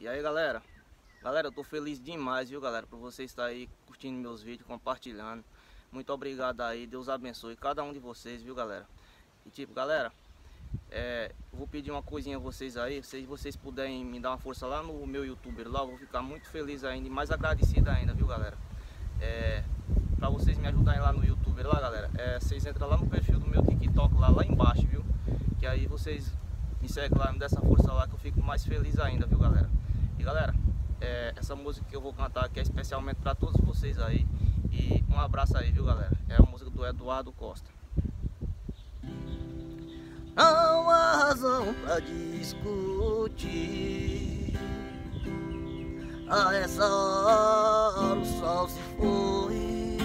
E aí galera, galera eu tô feliz demais viu galera por vocês estar aí curtindo meus vídeos, compartilhando. Muito obrigado aí, Deus abençoe cada um de vocês viu galera? E tipo galera, é, vou pedir uma coisinha a vocês aí. Se vocês puderem me dar uma força lá no meu youtuber lá Eu vou ficar muito feliz ainda e mais agradecido ainda viu galera? É, Pra vocês me ajudarem lá no youtuber lá galera é, Vocês entram lá no perfil do meu TikTok lá, lá embaixo viu? Que aí vocês me seguem lá, me dê essa força lá que eu fico mais feliz ainda viu galera e galera, é, essa música que eu vou cantar aqui é especialmente para todos vocês aí. E um abraço aí, viu galera? É a música do Eduardo Costa. Não há razão pra discutir A essa hora o sol se foi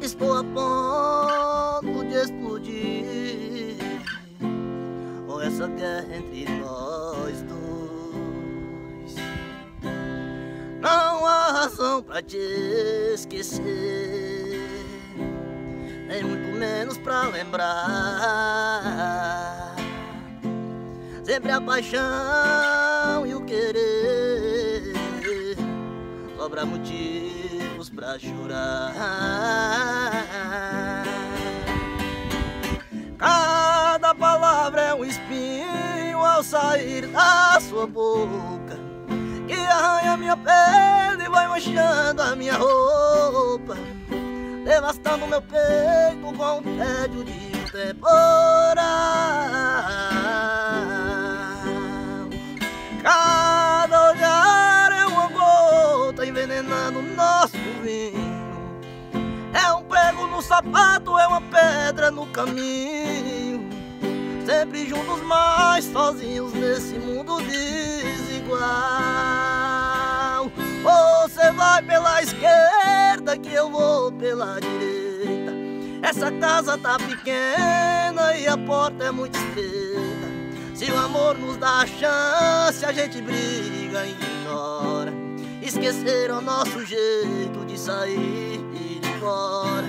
Estou a ponto de explodir Com essa guerra entre nós dois razão pra te esquecer, nem muito menos pra lembrar. Sempre a paixão e o querer sobra motivos pra chorar. Cada palavra é um espinho ao sair da sua boca arranha minha pele e vai manchando a minha roupa, devastando meu peito com o tédio de um temporal. Cada olhar é uma gota envenenando nosso vinho. É um prego no sapato, é uma pedra no caminho. Sempre juntos, mas sozinhos nesse mundo desigual. Esquerda, que eu vou pela direita. Essa casa tá pequena e a porta é muito estreita. Se o amor nos dá a chance, a gente briga e ignora. Esqueceram nosso jeito de sair e de fora.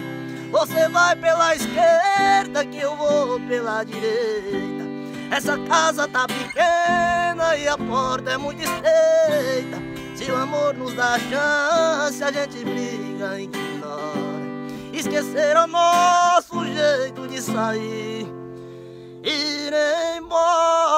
Você vai pela esquerda que eu vou pela direita. Essa casa tá pequena e a porta é muito estreita. Se o amor nos dá chance, a gente briga e ignora. Esqueceram nosso jeito de sair, ir embora.